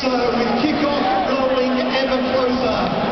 So with kick-off rolling ever closer,